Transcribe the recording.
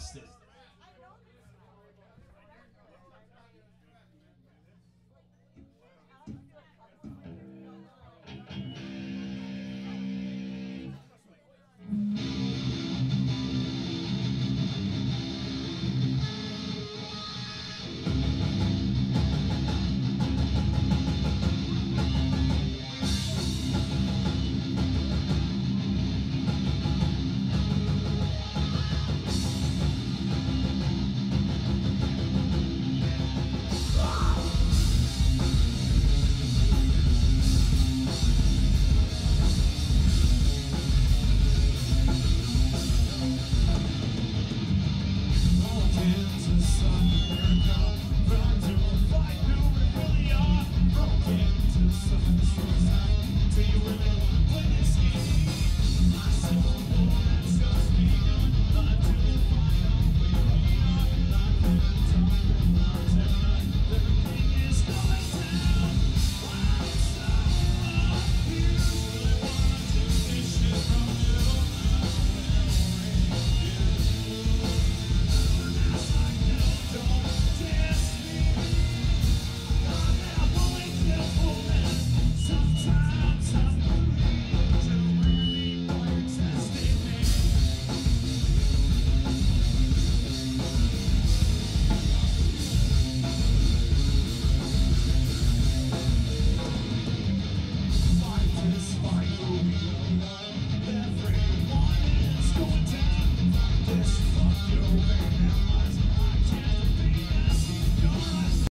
Justin.